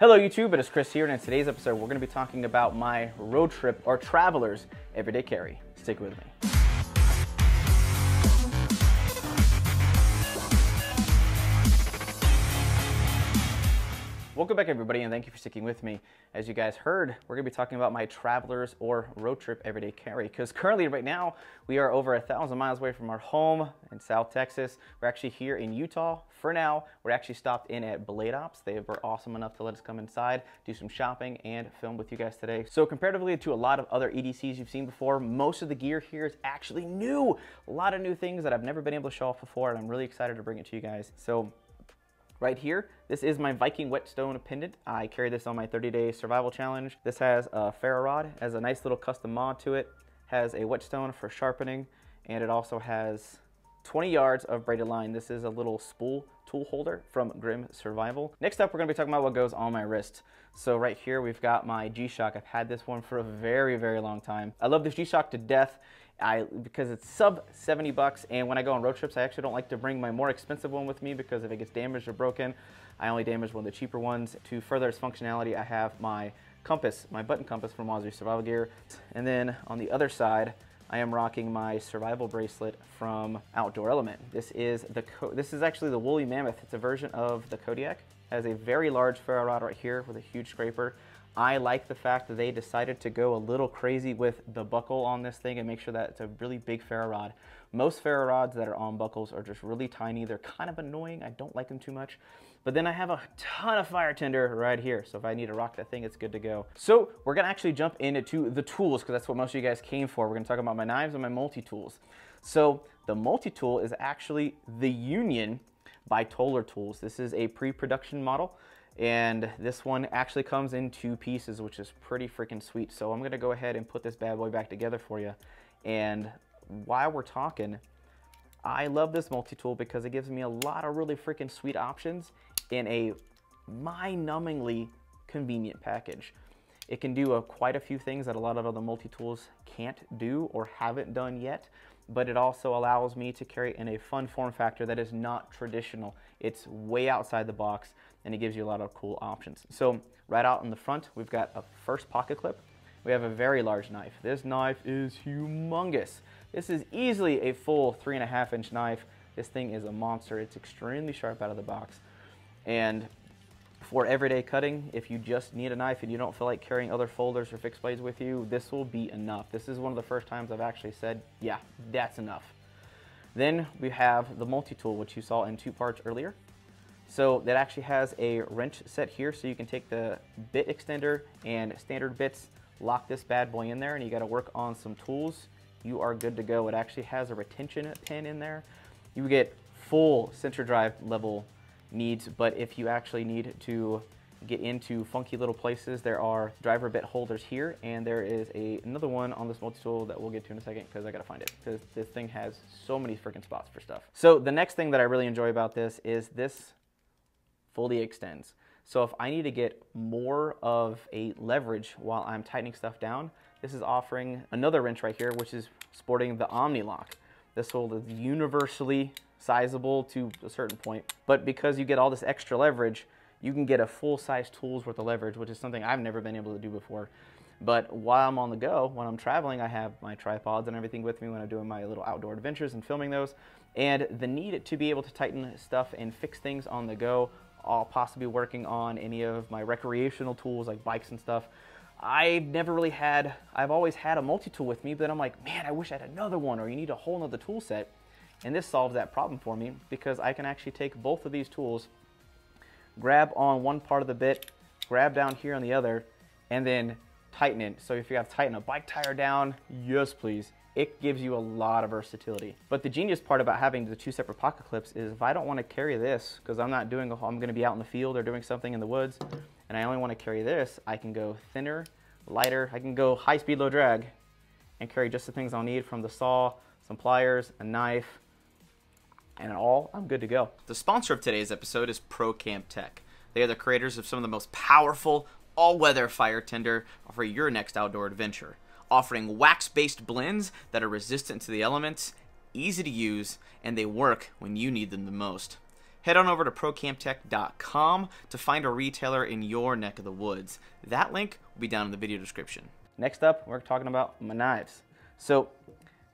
Hello YouTube, it is Chris here, and in today's episode we're going to be talking about my road trip or traveler's everyday carry. Stick with me. Welcome back everybody and thank you for sticking with me. As you guys heard, we're gonna be talking about my travelers or road trip everyday carry because currently right now we are over a thousand miles away from our home in South Texas. We're actually here in Utah for now. We're actually stopped in at Blade Ops. They were awesome enough to let us come inside, do some shopping and film with you guys today. So comparatively to a lot of other EDCs you've seen before, most of the gear here is actually new. A lot of new things that I've never been able to show off before and I'm really excited to bring it to you guys. So right here. This is my Viking Whetstone pendant. I carry this on my 30-day survival challenge. This has a ferro rod, has a nice little custom mod to it, has a whetstone for sharpening, and it also has 20 yards of braided line. This is a little spool tool holder from Grim Survival. Next up, we're gonna be talking about what goes on my wrist. So right here, we've got my G-Shock. I've had this one for a very, very long time. I love this G-Shock to death. I because it's sub 70 bucks and when I go on road trips I actually don't like to bring my more expensive one with me because if it gets damaged or broken I only damage one of the cheaper ones. To further its functionality I have my compass, my button compass from Wazoo Survival Gear and then on the other side I am rocking my survival bracelet from Outdoor Element. This is the this is actually the Woolly Mammoth. It's a version of the Kodiak. It has a very large ferro rod right here with a huge scraper. I like the fact that they decided to go a little crazy with the buckle on this thing and make sure that it's a really big ferro rod. Most ferro rods that are on buckles are just really tiny. They're kind of annoying. I don't like them too much. But then I have a ton of fire tinder right here. So if I need to rock that thing, it's good to go. So we're gonna actually jump into the tools because that's what most of you guys came for. We're gonna talk about my knives and my multi-tools. So the multi-tool is actually the Union by Toller Tools. This is a pre-production model. And this one actually comes in two pieces, which is pretty freaking sweet. So I'm gonna go ahead and put this bad boy back together for you. And while we're talking, I love this multi-tool because it gives me a lot of really freaking sweet options in a mind-numbingly convenient package. It can do a, quite a few things that a lot of other multi-tools can't do or haven't done yet, but it also allows me to carry in a fun form factor that is not traditional. It's way outside the box and it gives you a lot of cool options. So right out in the front, we've got a first pocket clip. We have a very large knife. This knife is humongous. This is easily a full three and a half inch knife. This thing is a monster. It's extremely sharp out of the box. And for everyday cutting, if you just need a knife and you don't feel like carrying other folders or fixed blades with you, this will be enough. This is one of the first times I've actually said, yeah, that's enough. Then we have the multi-tool, which you saw in two parts earlier. So that actually has a wrench set here, so you can take the bit extender and standard bits, lock this bad boy in there, and you gotta work on some tools. You are good to go. It actually has a retention pin in there. You get full center drive level needs, but if you actually need to get into funky little places, there are driver bit holders here, and there is a, another one on this multi-tool that we'll get to in a second because I gotta find it, because this thing has so many freaking spots for stuff. So the next thing that I really enjoy about this is this fully extends. So if I need to get more of a leverage while I'm tightening stuff down, this is offering another wrench right here, which is sporting the Omni Lock. This will is universally sizable to a certain point. But because you get all this extra leverage, you can get a full-size tool's worth of leverage, which is something I've never been able to do before. But while I'm on the go, when I'm traveling, I have my tripods and everything with me when I'm doing my little outdoor adventures and filming those. And the need to be able to tighten stuff and fix things on the go, I'll possibly be working on any of my recreational tools like bikes and stuff. I've never really had, I've always had a multi-tool with me, but I'm like, man, I wish I had another one, or you need a whole nother tool set. And this solves that problem for me because I can actually take both of these tools, grab on one part of the bit, grab down here on the other, and then tighten it. So if you have to tighten a bike tire down, yes please, it gives you a lot of versatility. But the genius part about having the two separate pocket clips is if I don't want to carry this, because I'm not doing, I'm going to be out in the field or doing something in the woods, and I only want to carry this, I can go thinner, lighter, I can go high speed, low drag, and carry just the things I'll need from the saw, some pliers, a knife, and all, I'm good to go. The sponsor of today's episode is Procamptek. They are the creators of some of the most powerful all-weather fire tinder for your next outdoor adventure, offering wax-based blends that are resistant to the elements, easy to use, and they work when you need them the most. Head on over to procamptek.com to find a retailer in your neck of the woods. That link will be down in the video description. Next up, we're talking about my knives. So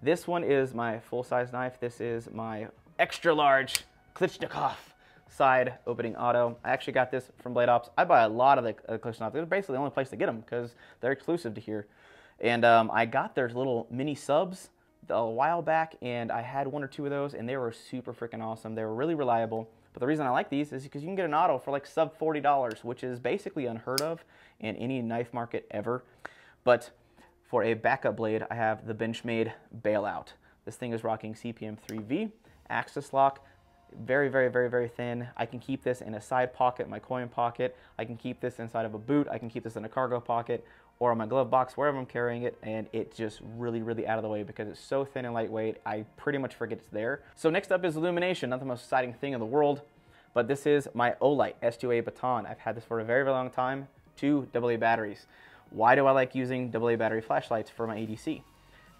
this one is my full-size knife. This is my extra large Kalashnikov side opening auto. I actually got this from Blade Ops. I buy a lot of the uh, Kalashnikovs. It's basically the only place to get them because they're exclusive to here. And um, I got their little mini subs a while back, and I had one or two of those, and they were super freaking awesome. They were really reliable. But the reason I like these is because you can get an auto for like sub $40, which is basically unheard of in any knife market ever. But for a backup blade, I have the Benchmade Bailout. This thing is rocking CPM 3V, axis lock, very, very, very, very thin. I can keep this in a side pocket, my coin pocket. I can keep this inside of a boot. I can keep this in a cargo pocket or on my glove box, wherever I'm carrying it, and it's just really, really out of the way because it's so thin and lightweight, I pretty much forget it's there. So next up is illumination, not the most exciting thing in the world, but this is my Olight S2A baton. I've had this for a very, very long time, two AA batteries. Why do I like using AA battery flashlights for my EDC?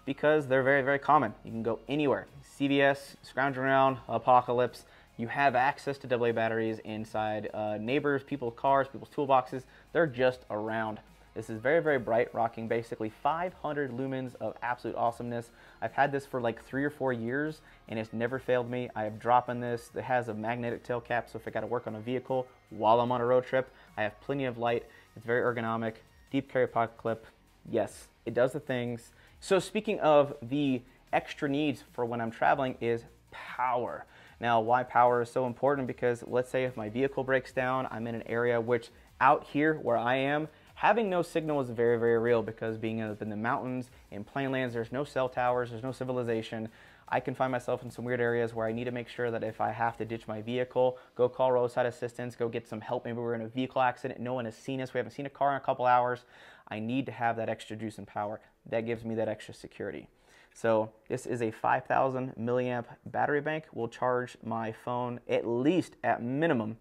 Because they're very, very common. You can go anywhere. CVS, scrounge around, apocalypse, you have access to AA batteries inside uh, neighbors, people's cars, people's toolboxes. They're just around. This is very, very bright, rocking basically 500 lumens of absolute awesomeness. I've had this for like three or four years and it's never failed me. I have dropped in this. It has a magnetic tail cap, so if I got to work on a vehicle while I'm on a road trip, I have plenty of light. It's very ergonomic, deep carry pocket clip. Yes, it does the things. So speaking of the extra needs for when I'm traveling is power. Now, why power is so important? Because let's say if my vehicle breaks down, I'm in an area which out here where I am, having no signal is very, very real because being up in the mountains, in plainlands, there's no cell towers, there's no civilization. I can find myself in some weird areas where I need to make sure that if I have to ditch my vehicle, go call roadside assistance, go get some help. Maybe we're in a vehicle accident, no one has seen us, we haven't seen a car in a couple hours. I need to have that extra juice and power. That gives me that extra security. So this is a 5,000 milliamp battery bank. Will charge my phone at least at minimum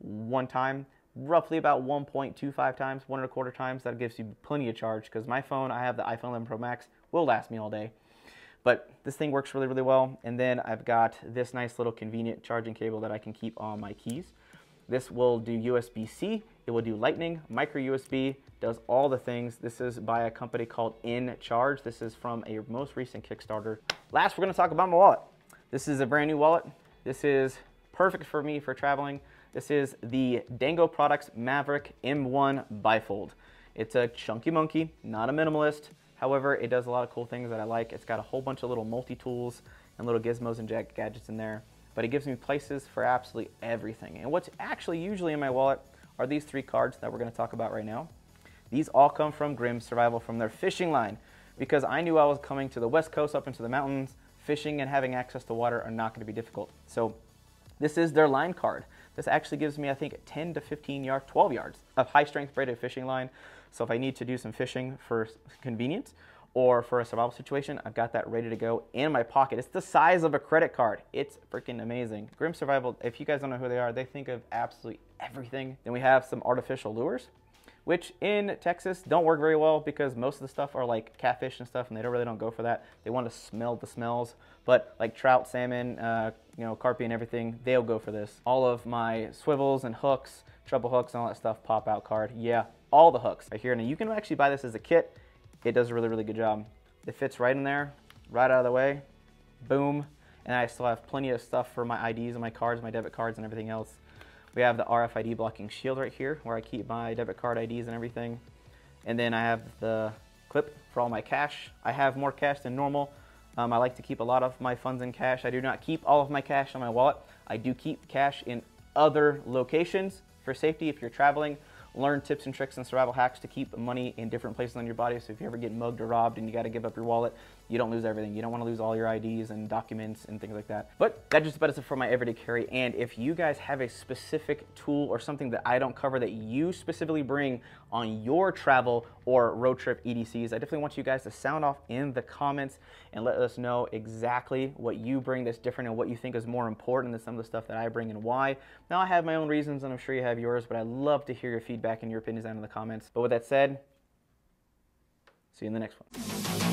one time roughly about 1.25 times, one and a quarter times. That gives you plenty of charge because my phone, I have the iPhone 11 Pro Max, will last me all day. But this thing works really, really well. And then I've got this nice little convenient charging cable that I can keep on my keys. This will do USB-C, it will do lightning, micro USB, does all the things. This is by a company called InCharge. This is from a most recent Kickstarter. Last, we're gonna talk about my wallet. This is a brand new wallet. This is perfect for me for traveling. This is the Dango Products Maverick M1 Bifold. It's a chunky monkey, not a minimalist. However, it does a lot of cool things that I like. It's got a whole bunch of little multi-tools and little gizmos and jack gadgets in there. But it gives me places for absolutely everything. And what's actually usually in my wallet are these three cards that we're going to talk about right now. These all come from Grim Survival from their fishing line because I knew I was coming to the west coast up into the mountains. Fishing and having access to water are not going to be difficult. So this is their line card. This actually gives me, I think, 10 to 15 yards, 12 yards of high strength braided fishing line. So if I need to do some fishing for convenience or for a survival situation, I've got that ready to go in my pocket. It's the size of a credit card. It's freaking amazing. Grim Survival, if you guys don't know who they are, they think of absolutely everything. Then we have some artificial lures which in Texas don't work very well because most of the stuff are like catfish and stuff and they don't really don't go for that. They want to smell the smells, but like trout, salmon, uh, you know, carpy and everything, they'll go for this. All of my swivels and hooks, treble hooks and all that stuff, pop out card. Yeah, all the hooks right here. Now you can actually buy this as a kit. It does a really, really good job. It fits right in there, right out of the way, boom. And I still have plenty of stuff for my IDs and my cards, my debit cards and everything else. We have the RFID blocking shield right here where I keep my debit card IDs and everything. And then I have the clip for all my cash. I have more cash than normal. Um, I like to keep a lot of my funds in cash. I do not keep all of my cash on my wallet. I do keep cash in other locations for safety if you're traveling learn tips and tricks and survival hacks to keep money in different places on your body. So if you ever get mugged or robbed and you got to give up your wallet, you don't lose everything. You don't want to lose all your IDs and documents and things like that. But that just about is it for my everyday carry. And if you guys have a specific tool or something that I don't cover that you specifically bring on your travel or road trip EDCs, I definitely want you guys to sound off in the comments and let us know exactly what you bring that's different and what you think is more important than some of the stuff that I bring and why. Now I have my own reasons and I'm sure you have yours, but I'd love to hear your feedback and your opinions down in the comments. But with that said, see you in the next one.